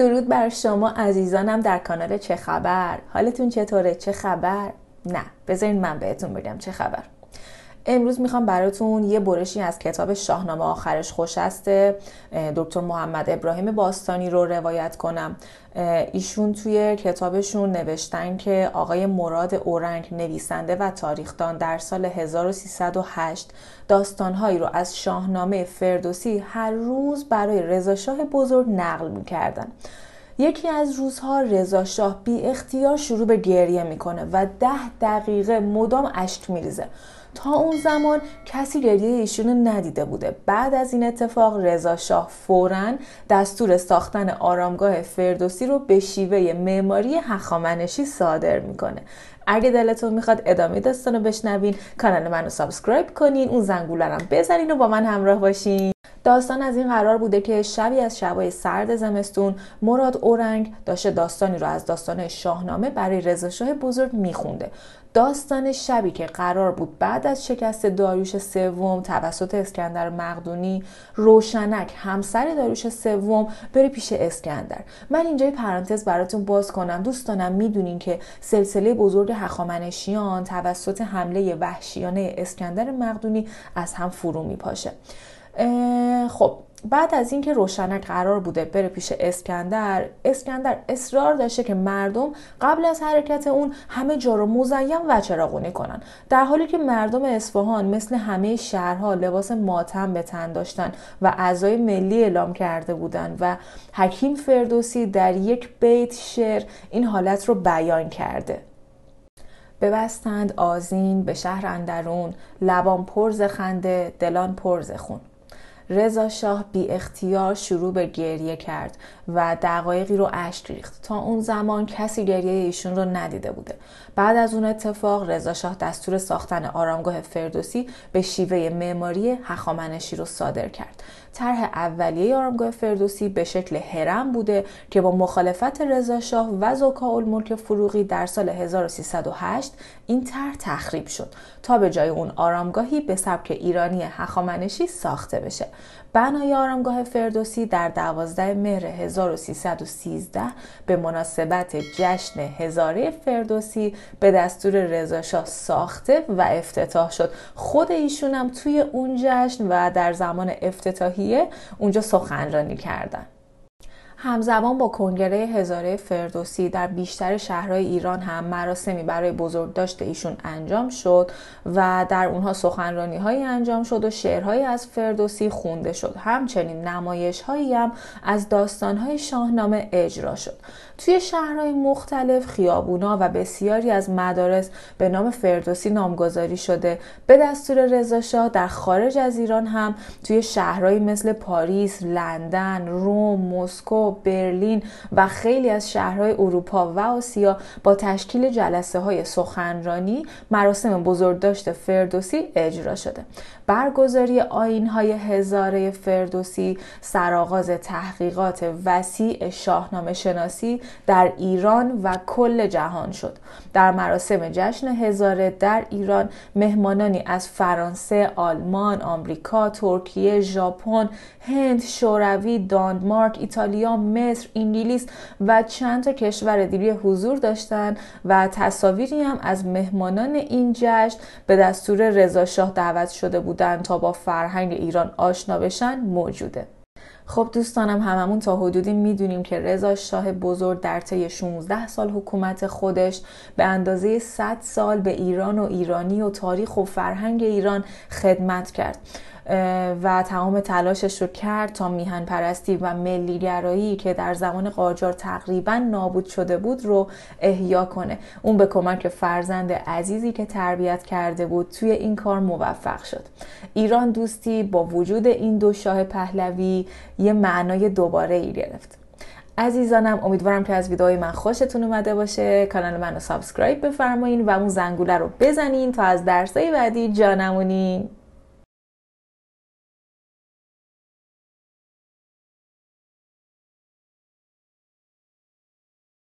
درود بر شما عزیزانم در کانال چه خبر؟ حالتون چطوره؟ چه خبر؟ نه بذارین من بهتون بگم چه خبر. امروز می‌خوام براتون یه برشی از کتاب شاهنامه آخرش خوش دکتر محمد ابراهیم باستانی رو روایت کنم. ایشون توی کتابشون نوشتن که آقای مراد اورنگ نویسنده و تاریخدان در سال 1308 داستانهایی رو از شاهنامه فردوسی هر روز برای رضاشاه بزرگ نقل می‌کردن. یکی از روزها رضا شاه بی اختیار شروع به گریه می‌کنه و ده دقیقه مدام اشک میریزه. تا اون زمان کسی گریه ایشون ندیده بوده. بعد از این اتفاق رضا شاه فورا دستور ساختن آرامگاه فردوسی رو به شیوه معماری هخامنشی صادر می‌کنه. اگه دلتون می‌خواد ادامه داستان رو بشنوین کانال منو subscribe کنین اون زنگولرم بزنین و با من همراه باشین. داستان از این قرار بوده که شبی از شبای سرد زمستون مراد اورنگ داشته داستانی رو از داستان شاهنامه برای رضاشاه بزرگ میخونده. داستان شبی که قرار بود بعد از شکست داریوش سوم توسط اسکندر مقدونی روشنک همسر داریوش سوم بره پیش اسکندر. من اینجا پرانتز براتون باز کنم. دوستانم می‌دونین که سلسله بزرگ هخامنشیان توسط حمله وحشیانه اسکندر مقدونی از هم فرو میپاشه. خب بعد از اینکه روشنک قرار بوده بره پیش اسکندر اسکندر اصرار داشته که مردم قبل از حرکت اون همه جا رو مزین و چراغونی کنن. در حالی که مردم اصفهان مثل همه شهرها لباس ماتم به تن داشتن و اعضای ملی اعلام کرده بودند و حکیم فردوسی در یک بیت شعر این حالت رو بیان کرده. ببستند آزین به شهر اندرون لبان پرز خنده دلان پرز خون. رضا شاه بی اختیار شروع به گریه کرد و دقایقی رو اشک ریخت. تا اون زمان کسی گریه ایشون رو ندیده بوده. بعد از اون اتفاق رضا شاه دستور ساختن آرامگاه فردوسی به شیوه معماری هخامنشی رو صادر کرد. طرح اولیه آرامگاه فردوسی به شکل هرم بوده که با مخالفت رضا شاه و زوکا الملک فروغی در سال 1308 این طرح تخریب شد تا به جای اون آرامگاهی به سبک ایرانی هخامنشی ساخته بشه. بنای آرامگاه فردوسی در 12 مهر 1313 به مناسبت جشن هزاره فردوسی به دستور رضاشاه ساخته و افتتاح شد. خود ایشون هم توی اون جشن و در زمان افتتاحیه اونجا سخنرانی کردن. همزمان با کنگره هزاره فردوسی در بیشتر شهرهای ایران هم مراسمی برای بزرگداشت ایشون انجام شد و در اونها سخنرانی هایی انجام شد و شعرهایی از فردوسی خونده شد. همچنین نمایش هایی هم از داستان های شاهنامه اجرا شد. توی شهرهای مختلف خیابونا و بسیاری از مدارس به نام فردوسی نامگذاری شده. به دستور رضاشاه در خارج از ایران هم توی شهرهایی مثل پاریس، لندن، روم، مسکو برلین و خیلی از شهرهای اروپا و آسیا با تشکیل جلسه های سخنرانی مراسم بزرگداشت فردوسی اجرا شده. برگزاری آین های هزاره فردوسی سرآغاز تحقیقات وسیع شاهنامه شناسی در ایران و کل جهان شد. در مراسم جشن هزاره در ایران مهمانانی از فرانسه، آلمان، آمریکا، ترکیه، ژاپن، هند، شوروی، دانمارک، ایتالیا، مصر، انگلیس و چند تا کشور دیگه حضور داشتن و تصاویری هم از مهمانان این جشن به دستور رضا شاه دعوت شده بودند تا با فرهنگ ایران آشنا بشن موجوده. خب دوستانم هممون تا حدودی می‌دونیم که رضا شاه بزرگ در طی 16 سال حکومت خودش به اندازه 100 سال به ایران و ایرانی و تاریخ و فرهنگ ایران خدمت کرد و تمام تلاشش رو کرد تا میهن پرستی و ملیگرایی که در زمان قاجار تقریبا نابود شده بود رو احیا کنه. اون به کمک فرزند عزیزی که تربیت کرده بود توی این کار موفق شد. ایران دوستی با وجود این دو شاه پهلوی یه معنای دوباره ای گرفت. عزیزانم امیدوارم که از ویدئوی من خوشتون اومده باشه. کانال منو سابسکرایب بفرمایین و اون زنگوله رو بزنین تا از درسای بعدی جا نمونین